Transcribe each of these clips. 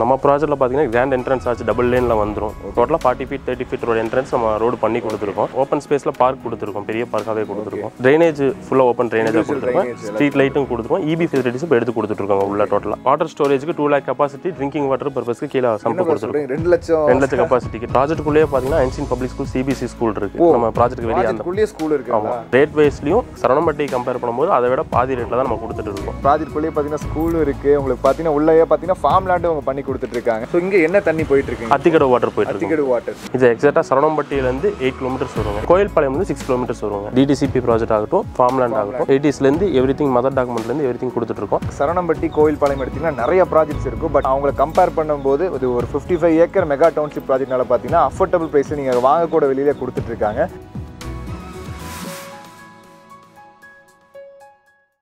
நம்ம ப்ராஜெக்ட்டில் பார்த்தீங்கன்னா கிராண்ட் என்ட்ரன்ஸ் ஆச்சு டபுள் லேனில் வந்துடும் டோட்டலாக ஃபார்ட்டி ஃபீட் தேர்ட்டி ஃபீட் ரோட என்ட்ரன்ஸ் நம்ம ரோடு பண்ணி கொடுத்துருக்கோம். ஓப்பன் ஸ்பேஸில் பார்க் கொடுத்துருக்கோம் பெரிய பார்க்காகவே கொடுத்துருக்கோம். ட்ரைனேஜ் ஃபுல்லாக ஓப்பன் ட்ரைனேஜாக கொடுத்துருக்கோம். ஸ்ட்ரீட் லைட்டும் கொடுத்துருக்கோம். இபி ஃபெசிலிட்டிஸ் இப்போ எடுத்து கொடுத்துருக்கோங்க உள்ள டோட்டலாக water ஸ்டோரேஜ்க்கு two lakh capacity drinking water பர்பஸ்க்கு கீழே சம்பு கொடுத்துருக்கோம். ரெண்டு லட்சம் ரெண்டு லட்சம் கெப்பாசிட்டிக்கு ப்ராஜெக்ட்டுக்குள்ளேயே பார்த்தீங்கன்னா என்சின் பப்ளிக் ஸ்கூல் சிபிசி ஸ்கூல் இருக்கு. நம்ம ப்ராஜெக்ட்டுக்கு வெளியே அந்த ஸ்கூல் இருக்குங்களா? ரேட் வைஸ்லையும் சரணம்பட்டி கம்பேர் பண்ணும்போது அதை விட பாதி ரேட்டில் தான் நம்ம கொடுத்துட்டு இருக்கோம். ப்ராஜெக்ட்குள்ளேயே பார்த்தீங்கன்னா ஸ்கூலும் இருக்கு. உங்களுக்கு பார்த்தீங்கன்னா உள்ளேயே பார்த்தீங்கன்னா ஃபார்ம் லேண்டும் அவங்க பண்ணி கொடுத்துட்டு இருக்காங்க ஸோ இங்கே என்ன தண்ணி போயிட்டு இருக்குங்க அத்திக்கடை வாட்டர் போயிட்டு இருக்கு அத்திக்கடு வாட்டர் இது எக்ஸாக்டாக சரணம்பட்டியிலேருந்து எயிட் கிலோமீட்டர்ஸ் வருவாங்க கோயில்பாளையம் வந்து சிக்ஸ் கிலோமீட்டர்ஸ் வருவாங்க டிடிசிபி ப்ராஜெக்ட் ஆகட்டும் ஃபார்ம்லேண்ட் ஆகட்டும் எயிட்டிஸ்லேருந்து எவ்ரி திங் மதர் டாக்குமெண்ட்லேருந்து எவ்ரி திங் கொடுத்துட்ருக்கோம். சரணம்பட்டி கோயில்பாளையம் எடுத்தீங்கன்னா நிறைய ப்ராஜெக்ட்ஸ் இருக்கும். பட் அவங்கள கம்பேர் பண்ணும்போது இது ஒரு fifty five acre mega township ப்ராஜெக்ட்னால பார்த்தீங்கன்னா அஃபோர்டபுள் ப்ரைஸ் நீங்கள் வாங்கக்கூட வெளியில கொடுத்துட்டு இருக்காங்க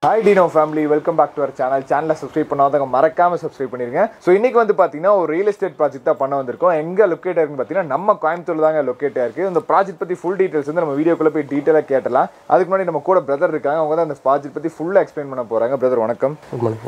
hi Dino family welcome back to our channel சேனலை சப்ஸ்கிரைப் பண்ணாதவங்க மறக்காம சப்ஸ்கிரைப் பண்ணிருங்க. ஸோ இன்னைக்கு வந்து பார்த்தீங்கன்னா ஒரு ரியல் எஸ்டேட் ப்ராஜெக்ட் தான் பண்ண வந்திருக்கோம். எங்க லொக்கேட் இருக்குன்னு பார்த்தீங்கன்னா நம்ம கோயம்புத்தூர் தாங்க லொக்கேட் இருக்கு இந்த ப்ராஜெக்ட் பத்தி ஃபுல் டீடைல்ஸ் வந்து நம்ம வீடியோக்குள்ள போய் டீட்டெயிலாக கேட்டலாம். அதுக்கு முன்னாடி நம்ம கூட பிரதர் இருக்காங்க. அவங்க தான் அந்த ப்ராஜெக்ட் பத்தி ஃபுல்லாக எக்ஸ்பிளைன் பண்ண போறாங்க. பிரதர் வணக்கம்.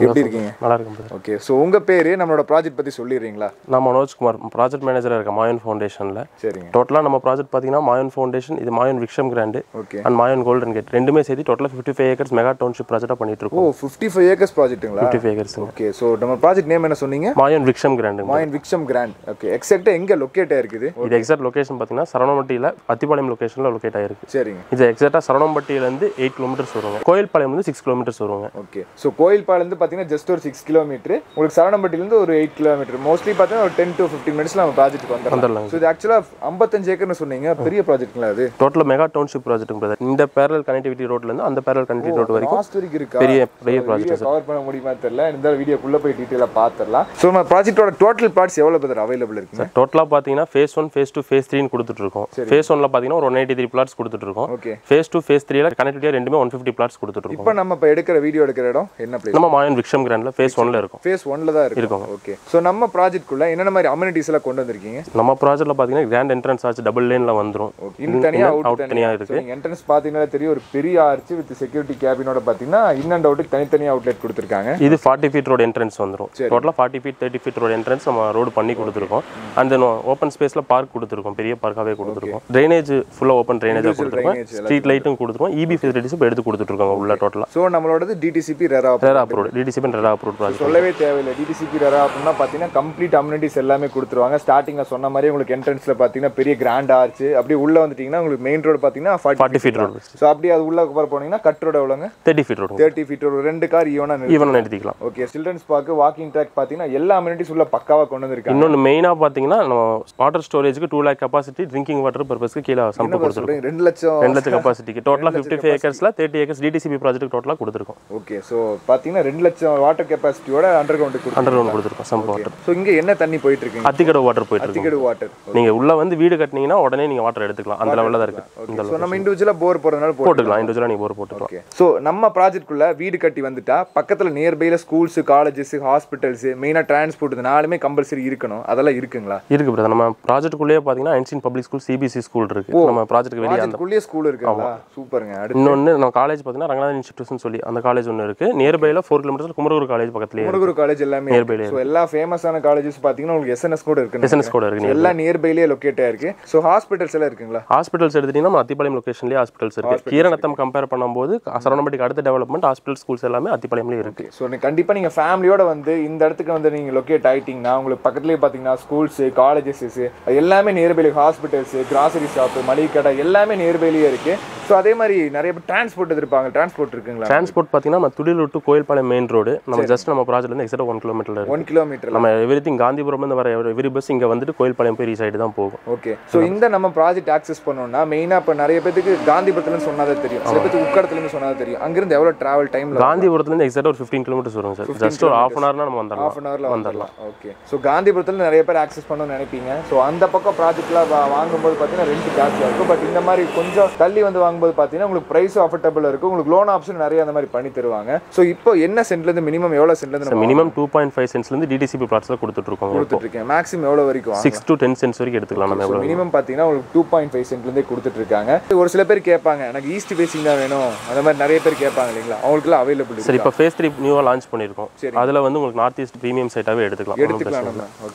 எப்படி இருக்கீங்க? நல்லா இருக்கும். ஓகே ஸோ உங்க பேரு நம்மளோட ப்ராஜெக்ட் பத்தி சொல்லிடுறீங்களா? நான் மனோஜ்குமார். ப்ராஜெக்ட் மேனேஜராக இருக்கேன் மாயன் ஃபவுண்டேஷனில் சரிங்க. டோட்டலாக நம்ம ப்ராஜெக்ட் பார்த்தீங்கன்னா மாயன் ஃபவுண்டேஷன் இது மாயன் Vriksham grand okay and Mayan golden gate ரெண்டுமே சேர்த்து டோட்டலாக fifty five acres mega township ப்ராஜெக்டாக பண்ணிட்டு ஓ இருக்கோம் fifty five acres ப்ராஜெக்ட்டுங்களா fifty five acres okay so நம்ம ப்ராஜெக்ட் நேம் என்ன சொன்னீங்க? மாயன் விக்ஷம் கிராண்டு மாயன் விக்ஷம் கிராண்ட் ஓகே எக்ஸாக்டா எங்க லொக்கேட் ஆயிருக்குது? இது எக்ஸாக்ட் லொகேஷன் பார்த்தீங்கன்னா சரணம்பட்டியில் அத்திப்பாளையம் லொகேஷனில் லொக்கேட் ஆயிருக்கு. சரிங்க. இது எக்ஸாக்டாக சரணம்பட்டியிலேருந்து எயிட் கிலோமீட்டர்ஸ் வருவாங்க கோயில்பாளையம் வந்து சிக்ஸ் கிலோமீட்டர்ஸ் வருவாங்க ஓகே ஸோ கோயில்பாலேருந்து பார்த்தீங்கன்னா ஜஸ்ட் ஒரு சிக்ஸ் கிலோமீட்டர் உங்களுக்கு சரணம்பட்டிலேருந்து ஒரு எயிட் கிலோமீட்டர் மோஸ்ட்லி பார்த்தீங்கன்னா ஒரு டென் டு ஃபிஃப்டின் மினிட்ஸ்ல நம்ம ப்ராஜெக்ட் வந்துடலாம். ஸோ இது ஆக்சுவலாக ஐம்பத்தஞ்சு ஏக்கர்னு சொன்னீங்க. பெரிய ப்ராஜெக்ட்ங்களா அது டோட்டல் மெகா டவுன்ஷிப் ப்ராஜெக்ட் இந்த பேரல் கனெக்டிவிட்டி ரோட்லேருந்து அந்த பேரல் கனெக்டிவிட்டி ரோட் வரைக்கும் வரைக்கும் இருக்கா? பெரிய பெரிய ப்ராஜெக்ட் கவர் பண்ண முடியுமா தெரியல. இந்த வீடியோக்குள்ள போய் டீட்டெயிலாக பார்த்துடலாம் ஸோ நம்ம ப்ராஜெக்ட்டோட டோட்டல் பார்ட்ஸ் எவ்வளோ பேர் அவைலபிள் இருக்குங்க? டோட்டலாக பார்த்தீங்கன்னா phase one phase two phase த்ரீன்னு கொடுத்துட்டு இருக்கோம் ஃபேஸ் ஒன்ல பார்த்தீங்கன்னா ஒரு ஒன் எயிட்டி த்ரீ பிளாட்ஸ் கொடுத்துட்டு இருக்கோம் ஓகே ஃபேஸ் டூ ஃபேஸ் த்ரீல கனெக்டிவிட்டியாக ரெண்டுமே ஒன் ஃபிஃப்டி பிளாட்ஸ் கொடுத்துட்டு இருக்கோம் இப்போ நம்ம இப்போ எடுக்கிற வீடியோ எடுக்கிற இடம் என்ன பிளேஸ் நம்ம மாயன் விக்ஷம் கிராண்டில் ஃபேஸ் ஒன்ல இருக்கும். ஃபேஸ் ஒன்ல தான் இருக்கும். ஓகே ஸோ நம்ம ப்ராஜெக்ட்குள்ள என்னென்ன மாதிரி அம்யூனிட்டிஸ் எல்லாம் கொண்டு வந்திருக்கீங்க? நம்ம ப்ராஜெக்ட்டில் பார்த்தீங்கன்னா கிராண்ட் என்ட்ரன்ஸ் ஆச்சு டபுள் லேனில் வந்துடும் இன் தனியா அவுட் தனியாக இருக்கு. என்ட்ரன்ஸ் பாத்தீங்கன்னா தெரியும் ஒரு பெரிய ஆர்ச் வித் செக்யூரிட்டி கேபினோட பாத்தீங்கன்னா இன் அண்ட் அவுட்டுக்கு தனித்தனியா அவுட்லெட் கொடுத்துருக்காங்க. இது ஃபார்ட்டி ஃபீட் ரோடு என்ட்ரன்ஸ் வந்துடும் டோட்டலாக forty feet thirty feet road entrance நம்ம ரோடு பண்ணி கொடுத்துருக்கோம். தென் ஓப்பன் ஸ்பேஸில் பார்க் கொடுத்துருக்கோம். பெரிய பார்க்காகவே கொடுத்துருக்கோம். ட்ரைனேஜ் ஃபுல்லாக ஓப்பன் ட்ரைனேஜாக கொடுத்துருக்கோம். ஸ்ட்ரீட் லைட்டும் கொடுத்துருக்கோம். இபி ஃபெசிலிட்டிஸ் இப்போ எடுத்து கொடுத்துட்ருக்கோம் உள்ள டோட்டலாக so நம்மளோடது DTCP RERA RERA approved DTCP RERA approve project சொல்லவே தேவையில்லை. டிடிசிபி ரெரா அப்படின்னா பாத்தீங்கன்னா கம்ப்ளீட் அம்யூனிட்டிஸ் எல்லாமே கொடுத்துருவாங்க. ஸ்டார்டிங்ல சொன்ன மாதிரி உங்களுக்கு என்ட்ரன்ஸ்ல பாத்தீங்கன்னா பெரிய கிராண்ட் ஆர்ச் அப்படியே உள்ள வந்துட்டீங்கன்னா உங்களுக்கு மெயின் ரோடு பாத்தீங்கன்னா ஃபார்ட்டி ஃபீட் ரோடு ஸோ அப்படியே அது உள்ள போற போனீங்கன்னா கட் ரோடு எவ்வளோங்க? Thirty feet road thirty feet road ரெண்டு கார் ஈவனா even நிறுத்திக்கலாம். Okay children's park walking track பாத்தீங்கன்னா எல்லா அம்யூனிட்டிஸ் உள்ள பக்காவா கொண்டு வந்திருக்காங்க. இன்னொன்று மெயினாக பார்த்தீங்கன்னா நம்ம water ஸ்டோரேஜ்க்கு two lakh capacity drinking water பர்பஸ்க்கு கீழே சம்பு கொடுத்துருக்கோம். ரெண்டு லட்சம். ரெண்டு லட்சம் கெப்பாசிட்டிக்கு டோட்டலாக ஃபிஃப்டி ஃபைவ் ஏக்கர்ஸில் தேர்ட்டி ஏக்கர்ஸ் டிடிசிபி ப்ராஜெக்ட் டோட்டலாக கொடுத்துருக்கோம். ஓகே ஸோ பார்த்தீங்கன்னா ரெண்டு லட்சம் வாட்டர் கெப்பாசிட்டியோட அண்டர் கிரவுண்ட் அண்டர் கிரவுண்ட் கொடுத்துருக்கோம் சம்பு வாட்டர் ஸோ இங்கே என்ன தண்ணி போயிட்டு இருக்குங்க? அத்திக்கடை வாட்டர் போயிட்டு அத்திக்கடு வாட்டர் நீங்க உள்ள வந்து வீடு கட்டினீங்கன்னா உடனே நீங்க வாட்டர் எடுத்துக்கலாம். அந்த லெவலில் தான் இருக்கு. இந்த ஸோ நம்ம இண்டிவிஜுவலாக போர் போடுறதுனால போட்டு போட்டுக்கலாம். இண்டிவிஜுவலாக நீங்க போர் போட்டுக்கலாம். ஸோ நம்ம ப்ராஜெக்ட்குள்ள வீடு கட்டி வந்துட்டா பக்கத்தில் நியர்பையில் ஸ்கூல்ஸ் காலேஜஸ் ஹாஸ்பிட்டல்ஸ் மெயினாக டிரான்ஸ்போர்ட் இது நாலுமே கம்பல்சரி இருக்கணும். அதெல்லாம் இருக்குங்களா? இருக்கு பிரதர் நம்ம ப்ராஜெக்ட்டுக்குள்ளேயே பார்த்தீங்கன்னா என்சின் பப்ளிக் ஸ்கூல் சிபிசி ஸ்கூல் இருக்கு. நம்ம ப்ராஜெக்ட்டுக்கு வெளியே அந்த ஸ்கூல் இருக்குங்களா? சூப்பருங்க. இன்னொன்று நம்ம காலேஜ் பார்த்தீங்கன்னா ரங்கநாதன் இன்ஸ்டியூஷன் சொல்லி அந்த காலேஜ் ஒன்று இருக்கு. நியர்பைல ஃபோர் கிலோமீட்டர் குமரகுரு காலேஜ் பக்கத்துலேயே முருகர் காலேஜ் எல்லாமே ஸோ எல்லா ஃபேமஸான காலேஜஸ் பார்த்தீங்கன்னா உங்களுக்கு எஸ்என்எஸ் கூட இருக்கு எஸ்என்எஸ் கூட இருக்கு எல்லாம் நியர்பைலேயே லொக்கேட் ஆயிருக்கு. ஸோ ஹாஸ்பிட்டல்ஸ் எல்லாம் இருக்குங்களா? ஹாஸ்பிட்டல்ஸ் எடுத்துட்டீங்கன்னா நம்ம அத்திப்பாளையம் லொகேஷன்லேயே ஹாஸ்பிட்டல்ஸ் இருக்கு. கீரநத்தம் கம்பேர் பண்ணும்போது சரவணம்பட்டிக்கு அடுத்த டெவலப்மெண்ட் ஹாஸ்பிட்டல் ஸ்கூல்ஸ் எல்லாமே அத்திப்பாளையம்லேயே இருக்கு. ஸோ கண்டிப்பாக நீங்கள் ஃபேமிலியோட வந்து இந்த இடத்துக்கு வந்து நீங்கள் லொக்கேட் ஆயிட்டீங்கன்னா உங்களுக்கு பக்கத்துலேயே பார்த்தீங்கன்னா ஸ்கூல்ஸு காலேஜஸ் எல்லாமே நியர்பைல ஹாஸ்பிட்டல்ஸ் கிராசரி ஷாப்பு மளிகை கடை எல்லாமே நியர்பைலேயே இருக்கு. ஸோ அதே மாதிரி நிறைய பேர் டிரான்ஸ்போர்ட் எதிர்ப்பாங்க டிரான்ஸ்போர்ட் இருக்குங்களா? டிரான்ஸ்போர்ட் பார்த்தீங்கன்னா நம்ம Thudiyalur to Koilpalayam main road நம்ம ஜஸ்ட் நம்ம ப்ராஜெக்ட்லேருந்து exact one kilometre one kilometre நம்ம எவ்ரி திங் காந்திபுரம்லேருந்து வர எவ்ரி பஸ் இங்கே வந்துட்டு கோயில்பாளையம் போய் ரீச் ஆகிட்டு தான் போகும். ஓகே ஸோ இந்த நம்ம ப்ராஜெக்ட் ஆக்சஸ் பண்ணோம்னா மெயினாக இப்போ நிறைய பேருக்கு காந்திபுரத்துலன்னு சொன்னாதே தெரியும். சில பேருக்கு உக்கடத்துலேருந்து சொன்னாதே தெரியும். அங்கிருந்து எவ்வளோ டிராவல் டைமில் காந்திபுரத்துலேருந்து எக்ஸாக்ட் ஒரு ஃபிஃப்டீன் கிலோமீட்டர்ஸ் வரும் சார். ஜஸ்ட் ஒரு ஹாஃப் அன் ஹவர்னா நம்ம வந்துடலாம். ஹாஃப் அன் ஹவரில் வந்துடலாம். ஓகே ஸோ காந்திபுரத்தில் நிறைய பேர் ஆக்சஸ் பண்ணணும்னு நினைப்பீங்க. ஸோ அந்த பக்கம் ப்ராஜெக்ட்லாம் வாங்கும்போது பார்த்தீங்கன்னா ரெண்ட் ஜாஸ்தியாக இருக்கும். பட் இந்த மாதிரி கொஞ்சம் தள்ளி வந்து வாங்கும்போது பார்த்தீங்கன்னா உங்களுக்கு ப்ரைஸும் அஃபர்டபுள் இருக்கும். உங்களுக்கு லோன் ஆப்ஷன் நிறைய அந்த மாதிரி பண்ணி தருவாங்க. ஸோ இப்போ என்ன சென்ட்லேருந்து மினிமம் எவ்வளோ சென்ட்லேருந்து மினிமம் டூ பாயிண்ட் ஃபைவ் சென்ஸ்லேருந்து டிடிசிபி பிளாட்ஸில் கொடுத்துட்ருக்கோம் கொடுத்துட்டு இருக்கேன் மேக்ஸிமம் எவ்வளோ வரைக்கும் சிக்ஸ் டு டென் சென்ஸ் வரைக்கும் எடுத்துக்கலாம் நம்ம எவ்வளோ மினிமம் பார்த்தீங்கன்னா உங்களுக்கு டூ பாயிண்ட் ஃபைவ் சென்ட்லேருந்தே கொடுத்துட்டு இருக்காங்க ஒரு சில பேர் கேட்பாங்க எனக்கு ஈஸ்ட் ஃபேசிங் தான் வேணும். அந்த மாதிரி நிறைய பேர் கேட்பாங்க இல்லைங்களா அவங்களுக்குலாம் அவைலபிள் சரி இப்போ ஃபேஸ் த்ரீ நியூவாக லான்ச் பண்ணியிருக்கோம் அதில் வந்து உங்களுக்கு நார்த் ஈஸ்ட் ப்ரீமியம் சைட்டாகவே எடுத்துக்கலாம். எடுத்துக்கலாம்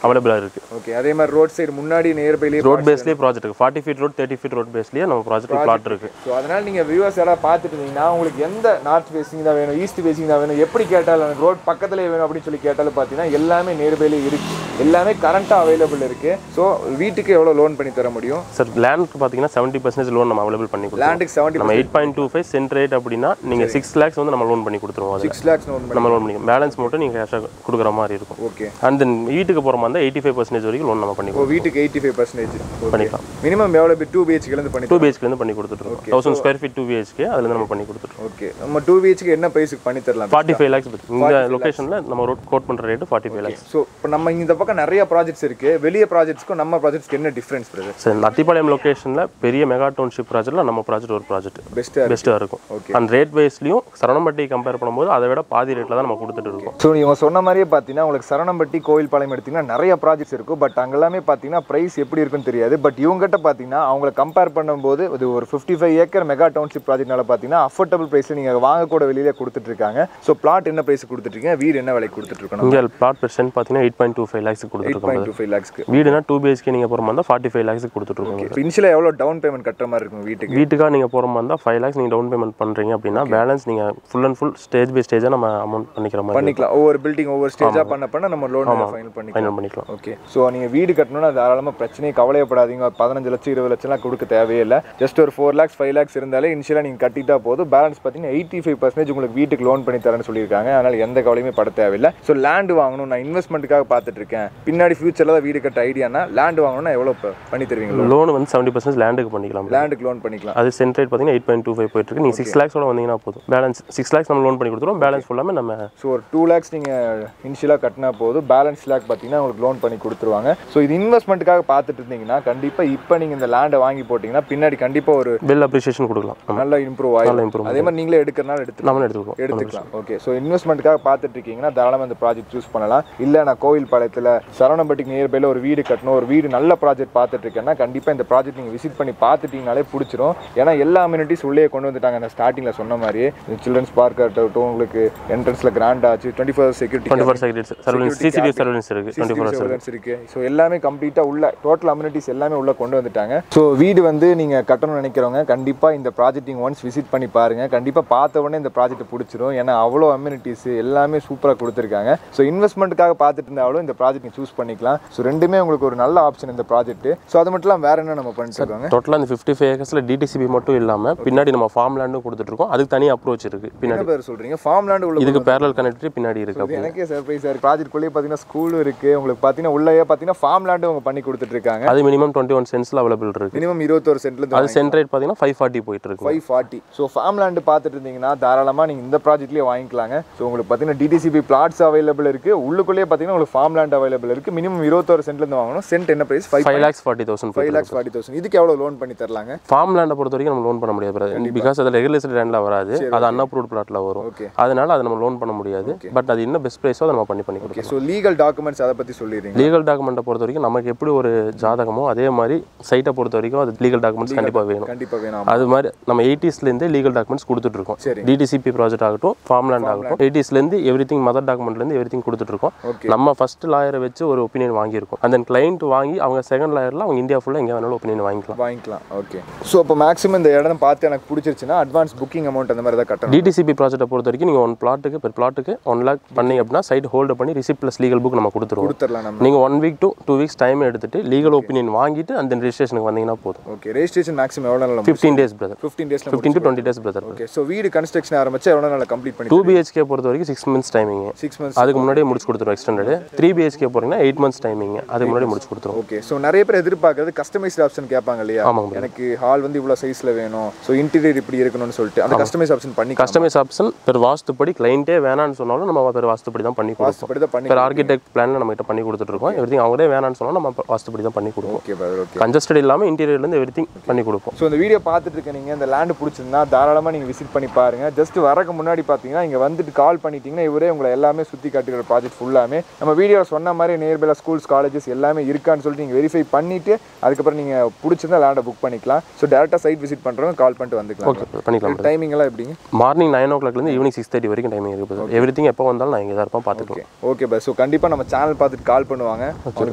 அவைலபிளாக இருக்குது ஓகே அதே மாதிரி ரோட் சைடு முன்னாடி நியர்பைலேயே ரோட் பேஸ்லேயே ப்ராஜெக்ட் இருக்குது forty feet road thirty feet road பேஸ்லேயே நம்ம ப்ராஜெக்ட் பிளாட் இருக்குது ஸோ அதனால நீங்கள் வியூவர்ஸ் யாராவது பார்த்துட்டு இருந்தீங்கன்னா உங்களுக்கு எந்த நார்த் ஃபேசிங் தான் வேணும் ஈஸ்ட் ஃபேசிங் தான் வேணும் எப்படி கேட்டாலும் எனக்கு ரோட் பக்கத்துலேயே வேணும் அப்படின்னு சொல்லி கேட்டாலும் பார்த்தீங்கன்னா எல்லாமே நியர்பைலே இருக்கு. எல்லாமே கரண்ட்டாக அவைலபிள் இருக்கு. ஸோ வீட்டுக்கு எவ்வளோ லோன் பண்ணி தர முடியும்? சார் லேண்ட்க்கு பார்த்தீங்கன்னா செவன்ட்டி பர்சன்டேஜ் லோன் நம்ம அவைலபிள் பண்ணி கொடுத்துருவோம். லேண்டுக்கு செவன்ட்டி நம்ம eight point two five cent rate அப்படின்னா நீங்கள் சிக்ஸ் லேக்ஸ் வந்து நம்ம லோன் பண்ணி கொடுத்துருவோம் சிக்ஸ் லேக்ஸ் நம்ம லோன் பண்ணி பேலன்ஸ் மட்டும் நீங்கள் கேஷாக கொடுக்குற மாதிரி இருக்கும். ஓகே அண்ட் தென் வீட்டுக்கு போகிற மாதிரி எயிட்டி ஃபைவ் பர்சன்டேஜ் வரைக்கும் லோன் நம்ம பண்ணி வீட்டுக்கு எயிட்டி ஃபைவ் பர்சன்டேஜ் பண்ணிக்கலாம். மினிமம் எவ்வளோ பி டூ பிஹெச்லேருந்து பண்ணி டூ பிஹெச்லேருந்து பண்ணி கொடுத்துட்ருக்கோம் thousand square feet two BHK அதுலேருந்து நம்ம பண்ணி கொடுத்துட்ருக்கோம் ஓகே நம்ம டூ பிஹெச்க்கு என்ன ப்ரைஸுக்கு பண்ணி தரலாம்? ஃபார்ட்டி ஃபைவ் லேக்ஸ் இந்த லொக்கேஷனில் நம்ம ரோட் கோட் பண்ணுற rate forty five lakhs so இப்போ நம்ம இந்த பக்கம் நிறைய ப்ராஜெக்ட்ஸ் இருக்கு. வெளிய ப்ராஜெக்ட்ஸ்க்கும் நம்ம ப்ராஜெக்ட்ஸ்க்கு என்ன டிஃப்ரென்ஸ் பிரதர் சரி நத்திப்பாளையம் லொக்கேஷனில் பெரிய மெகா டவுன்ஷிப் ப்ராஜெக்ட்டில் நம்ம ப்ராஜெக்ட் ஒரு ப்ராஜெக்ட் பெஸ்ட்டாக பெஸ்ட்டாக இருக்கும். Okay. அண்ட் ரேட் வைஸ்லையும் சரணம்பட்டி கம்பேர் பண்ணும்போது அதை விட பாதி ரேட்டில் தான் நம்ம கொடுத்துட்டு இருக்கோம். ஸோ இவங்க சொன்ன மாதிரியே பார்த்தீங்கன்னா உங்களுக்கு சரணம்பட்டி கோவில் பாளையம் எடுத்தீங்கன்னா நிறைய ப்ராஜெக்ட்ஸ் இருக்கும் பட் அங்கெல்லாமே பார்த்தீங்கன்னா ப்ரைஸ் எப்படி இருக்குன்னு தெரியாது. பட் இவங்ககிட்ட பார்த்தீங்கன்னா அவங்கள கம்பேர் பண்ணும்போது இது ஒரு fifty five acre mega township ப்ராஜெக்ட்னால பார்த்தீங்கன்னா அஃபோர்டபுள் ப்ரைஸில் நீங்கள் வாங்கக்கூட வெளியிலே கொடுத்துட்டு இருக்காங்க. ஸோ பிளாட் என்ன ப்ரைஸ் கொடுத்துட்ருக்கீங்க வீடு என்ன விலைக்கு கொடுத்துட்டு இருக்கணும்? இங்கே பிளாட் பெர்சன்ட் பார்த்தீங்கன்னா eight point two five lakhs கொடுத்துருக்கோம் டூ ஃபைவ் லேக்ஸ்க்கு வீடுனா டூ பிஹெச்கே நீங்கள் போகிற மாதிரி ஃபார்ட்டி ஃபைவ் லேக்ஸ் கொடுத்துட்ருக்கோம் இனிஷியலாக எவ்வளோ டவுன் பேமெண்ட் கட்டுற மாதிரி இருக்கும் வீட்டுக்கு? வீட்டுக்காக நீங்கள் போகிற மாதிரி இருந்தால் ஃபைவ் லேக்ஸ் நீங்கள் டவுன் பேமெண்ட் பண்ணுறீங்க அப்படின்னா பேலன்ஸ் நீங்கள் full and full stage by ஸ்டேஜாக நம்ம அமௌண்ட் பண்ணிக்கிற மாதிரி பண்ணிக்கலாம். ஒவ்வொரு பில்டிங் ஒவ்வொரு ஸ்டேஜாக பண்ண பண்ண நம்ம லோன் ஃபைனல் பண்ணிக்கலாம். ஃபைனல் பண்ணிக்கலாம். ஓகே ஸோ நீங்கள் வீடு கட்டணும்னா தாராளமாக பிரச்சனையே கவலையப்படாதீங்க. பதினஞ்சு லட்சம் இருபது லட்சம்லாம் கொடுக்க தேவையே இல்லை ஜஸ்ட் ஒரு ஃபோர் லேக்ஸ் ஃபைவ் லேக்ஸ் இருந்தாலே இனிஷியலாக நீங்கள் கட்டிட்டா போதும். பேலன்ஸ் பார்த்தீங்கன்னா எயிட்டி ஃபைவ் பர்சன்டேஜ் உங்களுக்கு வீட்டுக்கு லோன் பண்ணி தரேன்னு சொல்லியிருக்காங்க. அதனால் எந்த கவலையுமே பட தேவையில்லை. ஸோ லேண்டு வாங்கணும். நான் இன்வெஸ்ட்மெண்ட்டுக்காக பார்த்துட்டு இருக்கேன் பின்னாடி ஃபியூச்சரில் தான் வீடு கட்ட ஐடியானா லேண்டு வாங்கணும்னா எவ்வளோ பண்ணி தருவீங்க லோன் வந்து செவன்ட்டி பர்சன்ட் லேண்டுக்கு பண்ணிக்கலாம். லேண்டுக்கு லோன் பண்ணிக்கலாம். அது சென்ட் ரேட் பார்த்தீங்கன்னா எயிட் பாயிண்ட் டூ ஃபைவ் போயிட்டு இருக்கு நீங்கள் சிக்ஸ் லேக்ஸோட வந்தீங்கன்னா போதும். பேலன்ஸ் சிக்ஸ் லேக்ஸ் நம்ம லோன் பண்ணி கொடுத்துருவோம் பேலன்ஸ் ஃபுல்லாமே நம்ம ஸோ ஒரு டூ லேக்ஸ் நீங்கள் இனிஷியலாக கட்டினா போதும். பேலன்ஸ் லேக் பார்த்தீங்கன்னா உங்களுக்கு லோன் பண்ணி கொடுத்துருவாங்க. ஸோ இது இன்வெஸ்ட்மெண்ட்டுக்காக பார்த்துட்டு இருந்தீங்கன்னா கண்டிப்பாக இப்போ நீங்கள் இந்த லேண்டை வாங்கி போட்டிங்கன்னா பின்னாடி கண்டிப்பாக ஒரு பில் அப்ரிசியேஷன் கொடுக்கலாம். நம்ம நல்லா இம்ப்ரூவ் ஆகும் இம்ப்ரூவ் அதே மாதிரி நீங்களே எடுக்கிறனால எடுத்து நம்மளும் எடுத்துக்கோம் எடுத்துக்கலாம். ஓகே ஸோ இன்வெஸ்ட்மெண்ட்டுக்காக பார்த்துட்டு இருக்கீங்கன்னா தாராளமாக இந்த ப்ராஜெக்ட் சூஸ் பண்ணலாம். இல்லை நான் கோவில் பாளையத்தில் சரவணம்பட்டிக்கு நியர்பையில் ஒரு வீடு கட்டணும். ஒரு வீடு நல்ல ப்ராஜெக்ட் பார்த்துட்டு இருக்கேன்னா கண்டிப்பாக இந்த ப்ராஜெக்ட் நீங்கள் விசிட் பண்ணி பார்த்துட்டீங்கனாலே பிடிச்சிரும். ஏன்னா எல்லா அம்யூனிட்டிஸ் உள்ளே கொண்டு வந்துட்டாங்க. நான் ஸ்டார்டிங்கில் சொன்ன மாதிரி சில்ட்ரன்ஸ் பார்க் இருக்கட்டும் உங்களுக்கு என்ட்ரன்ஸில் கிராண்ட் ஆச்சு twenty four security twenty four security service CCTV service இருக்குது டுவெண்ட்டி ஃபோர் சர்வீஸ் இருக்கு ஸோ எல்லாமே கம்ப்ளீட்டாக உள்ள டோட்டல் அம்யூனிட்டிஸ் எல்லாமே உள்ள கொண்டு வந்துட்டாங்க. ஸோ வீடு வந்து நீங்க கட்டணும்னு நினைக்கிறவங்க கண்டிப்பா இந்த ப்ராஜெக்ட் ஒன்ஸ் விசிட் பண்ணி பாருங்க. கண்டிப்பா பார்த்த உடனே இந்த ப்ராஜெக்ட் பிடிச்சிரும். ஏன்னா அவ்வளோ அம்யூனிட்டிஸ் எல்லாமே சூப்பராக கொடுத்துருக்காங்க. ஸோ இன்வெஸ்ட்மெண்ட்டுக்காக பார்த்துட்டு இருந்தாலும் இந்த ப்ராஜெக்ட் சூஸ் பண்ணிக்கலாம். ஸோ ரெண்டுமே உங்களுக்கு ஒரு நல்ல ஆப்ஷன் இந்த ப்ராஜெக்ட் ஸோ அது மட்டும் இல்லாமல் வேற என்ன நம்ம பண்ணிட்டு இருக்காங்க? டோட்டலாக இந்த ஃபிஃப்டி ஃபைவ் ஏக்கர்ஸில் டிடிசிபி மட்டும் இல்லாமல் பின்னாடி நம்ம ஃபார்ம் லேண்டும் கொடுத்துட்ருக்கோம் அதுக்கு தனி அப்ரோச் என்ன பின்னாடி பேர் சொல்றீங்க? ஃபார்ம் லேண்ட் உள்ள இதுக்கு பேரல் கனெக்டரி பின்னாடி இருக்கு எனக்கே சர்ப்ரைஸாக இருக்கு. ப்ராஜெக்ட் குள்ளேயே பார்த்தீங்கன்னா ஸ்கூலும் இருக்கு. உங்களுக்கு பார்த்தீங்கன்னா உள்ளேயே பார்த்தீங்கன்னா ஃபார்ம் லேண்டும் அவங்க பண்ணி கொடுத்துட்டு இருக்காங்க. அது மினிமம் டுவெண்ட்டி ஒன் சென்ஸில் அவைலபிள் இருக்கு. மினிமம் இருபத்தோரு சென்ட்ல அது சென்ட் ரேட் பார்த்தீங்கன்னா ஃபைவ் ஃபார்ட்டி போயிட்டு இருக்கு. Five forty so farm land பார்த்துட்டு இருந்தீங்கன்னா தாராளமாக நீங்கள் இந்த ப்ராஜெக்ட்லேயே வாங்கிக்கலாங்க. ஸோ உங்களுக்கு பார்த்தீங்கன்னா டிடிசிபி பிளாட்ஸ் அவைலபிள் இருக்குது உள்ளுக்குள்ளேயே பார்த்தீங்கன்னா உங்களுக்கு ஃபார்ம் லேண்ட் அவைலபிள் இருக்குது மினிமம் இருபத்தோரு சென்ட்லேருந்து வாங்கணும். சென்ட் என்ன price five lakhs forty thousand five lakhs forty thousand இதுக்கு எவ்வளோ லோன் பண்ணி தரலாங்க? ஃபார்ம் லேண்டை பொறுத்த வரைக்கும் நம்ம லோன் பண்ண முடியாது பிகாஸ் அது ரெகுலேட்டட் லேண்டில் வராது. அது அன்அப்ரூவ்ட் பிளாட்ல வரும். அதனால அதை நம்ம லோன் பண்ண முடியாது. பட் அது என்ன பெஸ்ட் ப்ரைஸோ அதை நம்ம பண்ணி பண்ணி கொடுக்கலாம் ஸோ லீகல் டாக்குமெண்ட்ஸ் அதை பற்றி சொல்லிடுறீங்க லீகல் டாக்குமெண்ட்டை பொறுத்த வரைக்கும் நமக்கு எப்படி ஒரு ஜாதகமோ அதே மாதிரி சைட்டை பொறுத்த வரைக்கும் அது லீகல் டாக்குமெண்ட்ஸ் கண்டிப்பாக வேணும். கண்டிப்பாக வேணாம் அது மாதிரி நம்ம எயிட்டிஸ்லேருந்தே லீகல் டாக்குமெண்ட்ஸ் கொடுத்துட்ருக்கோம். சரி. டிடிசிபி ப்ராஜெக்ட் ஆகட்டும் ஃபார்ம் லேண்ட் ஆகட்டும் எயிட்டிஸ்லேருந்து எவ்ரி திங் மதர் டாக்குமெண்ட்லேருந்து எவ்ரி திங் கொடுத்துட்ருக்கோம். ஓகே நம்ம ஃபர்ஸ்ட் லாயரை வச்சு ஒரு ஒப்பீனியன் வாங்கியிருக்கோம். அந்த கிளைண்ட் வாங்கி அவங்க செகண்ட் லாயரில் அவங்க இந்தியா ஃபுல்லாக எங்கே வேணாலும் ஒப்பீனியன் வாங்கிக்கலாம். வாங்கிக்கலாம் ஓகே ஸோ அப்போ மேக்ஸிமம் இந்த இடம் பார்த்து எனக்கு பிடிச்சிருச்சுன்னா அட்வான்ஸ் புக்கிங் அமௌண்ட் அந்த மாதிரி தான் கட்டணும். டிடிசிபி ப்ராஜெக்ட்டை பொறுத்த வரைக்கும் நீங்கள் ஒன் பிளாட்டுக்கு பெர் பிளாட்டுக்கு ஒன் லேக் பண்ணீங்க அப்படின்னா சைட் ஹோல்டு பண்ணி ரிசிப்ட் ப்ளஸ் லீகல் புக் நம்ம கொடுத்துருவோம். கொடுத்துடலாம் நம்ம. நீங்கள் one week to two weeks time எடுத்துட்டு லீகல் ஒப்பீனியன் வாங்கிட்டு அந்த ரெஜிஸ்ட்ரேஷனுக்கு வந்தீங்கன்னா போதும். ஓகே ரெஜிஸ்ட்ரேஷன் மேக்ஸிமம் எவ்வளோ நாள் ஃபிஃப்டீன் டேஸ் பிரதர் ஃபிஃப்டீன் டேஸில் fifteen to twenty days brother okay so வீடு கன்ஸ்ட்ரக்ஷன் ஆரம்பிச்சு எவ்வளோ நாள் கம்ப்ளீட் பண்ணி டூ பிஹெச்கே பொறுத்த வரைக்கும் six months timing six months அதுக்கு முன்னாடியே முடிச்சு கொடுத்துருவோம் எக்ஸ்டெண்டட் த்ரீ பிஹெச்கே போறீங்கன்னா எயிட் மந்த்ஸ் டைமிங் அதுக்கு முன்னாடி முடிச்சு கொடுத்துருவோம். ஓகே ஸோ நிறைய பேர் எதிர்பார்க்கறது கஸ்டமைஸ்ட் ஆப்ஷன் கேட்பாங்க இல்லையா? bro. எனக்கு ஹால் வந்து இவ்வளோ சைஸில் வேணும். ஸோ இன்டீரியர் இப்படி இருக்கணும்னு சொல்லிட்டு அந்த கஸ்டமைஸ் ஆப்ஷன் பண்ணி கஸ்டமைஸ் ஆப்ஷன் பெர் வாஸ்துப்படி கிளைண்டே வேணாம்னு சொன்னாலும் நம்ம பெர் வாஸ்துப்படி தான் பண்ணி கொடுப்போம். இப்படி தான் பண்ணி பெர் ஆர்கிடெக்ட் பிளான்ல நம்ம கிட்ட பண்ணி கொடுத்துட்டு இருக்கோம் எவ்ரி அவங்களே வேணாம்னு சொன்னாலும் நம்ம வாஸ்துப்படி தான் பண்ணி கொடுப்போம். ஓகே ஓகே கன்ஜஸ்டட் இல்லாமல் இன்டீரியர்லேருந்து எவ்ரி திங் பண்ணி கொடுப்போம். ஸோ இந்த வீடியோ பார்த்துட்டு இருக்க நீங்கள் இந்த லேண்டு பிடிச்சிருந்தா தாராளமாக நீங்கள் விசிட் பண்ணி பாருங்க. ஜஸ்ட் வரக்கு முன்னாடி பார்த்தீங்கன்னா இங்கே வந்துட்டு கால் பண்ணிட்டீங்கன்னா இவரே உங்களை எல்லாமே சுற்றி காட்டுகிற ப்ராஜெக்ட் ஃபுல்லாமே நம்ம வீடியோவில் சொன்ன மாதிரி நியர்பைல ஸ்கூல்ஸ் காலேஜஸ் எல்லாமே இருக்கான்னு சொல்லிட்டு நீங்கள் வெரிஃபை பண்ணிட்டு அதுக்கப்புறம் நீங்கள் பிடிச்சிருந்தா லேண்டை புக் பண்ணிக்கலாம். ஸோ டேரெக்டாக சைட் விசிட் பண்ணுறவங்க கால் பண்ணிட்டு வந்துக்கலாம். பண்ணிக்கலாம் டைமிங் எல்லாம் எப்படிங்க? மார்னிங் நைன் ஓ கிளாக்லேருந்து ஈவினிங் சிக்ஸ் தேர்ட்டி வரைக்கும் டைமிங் இருக்குது எவ்ரி திங் எப்போ வந்தாலும் நான் இங்கே தான் இருப்பேன் பார்த்துக்கலாம். ஓகே பஸ் ஸோ கண்டிப்பாக நம்ம சேனல் பார்த்துட்டு கால் பண்ணுவாங்க.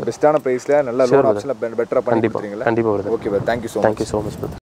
பெஸ்ட்டான ப்ரைஸில் நல்ல லோன் ஆப்ஷனில் பெட்டராக பண்ணி கண்டிப்பாக கண்டிப்பாக வருது okay bus thank you so thank you so much